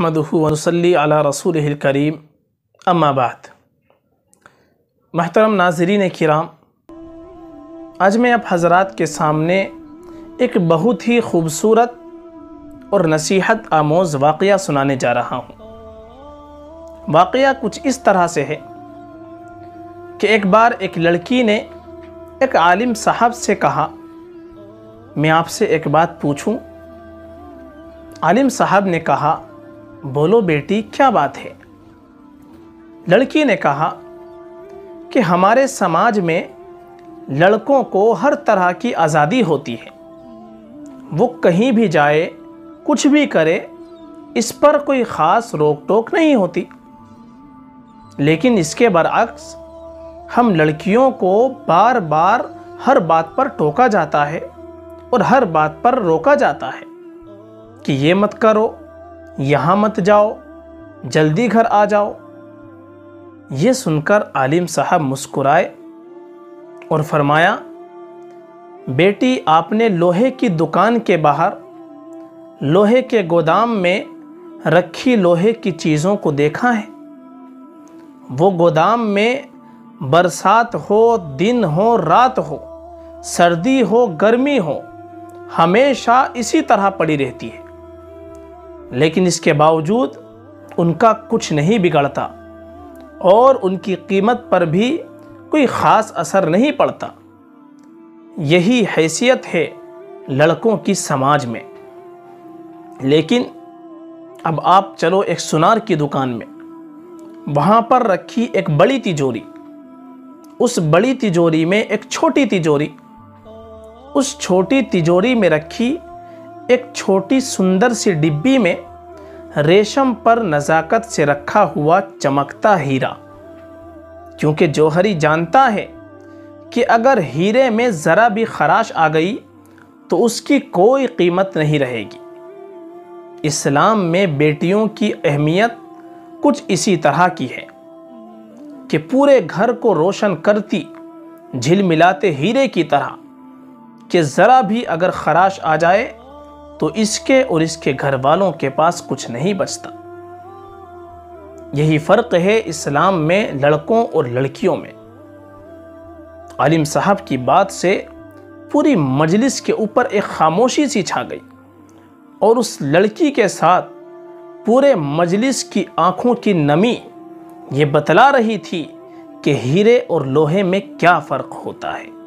नहमदहू वनसली अला रसूल करीम अम्माबाद महतरम नाजरीन किराम आज मैं अब हज़रात के सामने एक बहुत ही ख़ूबसूरत और नसीहत आमोज़ वाक़ सुनाने जा रहा हूँ वाक़ कुछ इस तरह से है कि एक बार एक लड़की ने एक आलिम साहब से कहा मैं आपसे एक बात पूछूँ? आलिम साहब ने कहा बोलो बेटी, क्या बात है? लड़की ने कहा कि हमारे समाज में लड़कों को हर तरह की आज़ादी होती है। वो कहीं भी जाए, कुछ भी करे, इस पर कोई ख़ास रोक टोक नहीं होती। लेकिन इसके बरक्स हम लड़कियों को बार बार हर बात पर टोका जाता है और हर बात पर रोका जाता है कि ये मत करो यहाँ मत जाओ, जल्दी घर आ जाओ। ये सुनकर आलिम साहब मुस्कुराए और फरमाया, बेटी, आपने लोहे की दुकान के बाहर, लोहे के गोदाम में रखी लोहे की चीज़ों को देखा है। वो गोदाम में बरसात हो, दिन हो, रात हो, सर्दी हो, गर्मी हो, हमेशा इसी तरह पड़ी रहती है। लेकिन इसके बावजूद उनका कुछ नहीं बिगड़ता और उनकी कीमत पर भी कोई ख़ास असर नहीं पड़ता। यही हैसियत है लड़कों की समाज में। लेकिन अब आप चलो एक सुनार की दुकान में। वहाँ पर रखी एक बड़ी तिजोरी। उस बड़ी तिजोरी में एक छोटी तिजोरी। उस छोटी तिजोरी में रखी एक छोटी सुंदर सी डिब्बी में रेशम पर नज़ाकत से रखा हुआ चमकता हीरा। क्योंकि जौहरी जानता है कि अगर हीरे में ज़रा भी खराश आ गई तो उसकी कोई कीमत नहीं रहेगी। इस्लाम में बेटियों की अहमियत कुछ इसी तरह की है कि पूरे घर को रोशन करती, झिलमिलाते हीरे की तरह कि ज़रा भी अगर खराश आ जाए तो इसके और इसके घर वालों के पास कुछ नहीं बचता। यही फ़र्क है इस्लाम में लड़कों और लड़कियों में। आलिम साहब की बात से पूरी मजलिस के ऊपर एक खामोशी सी छा गई और उस लड़की के साथ पूरे मजलिस की आँखों की नमी ये बतला रही थी कि हीरे और लोहे में क्या फ़र्क होता है।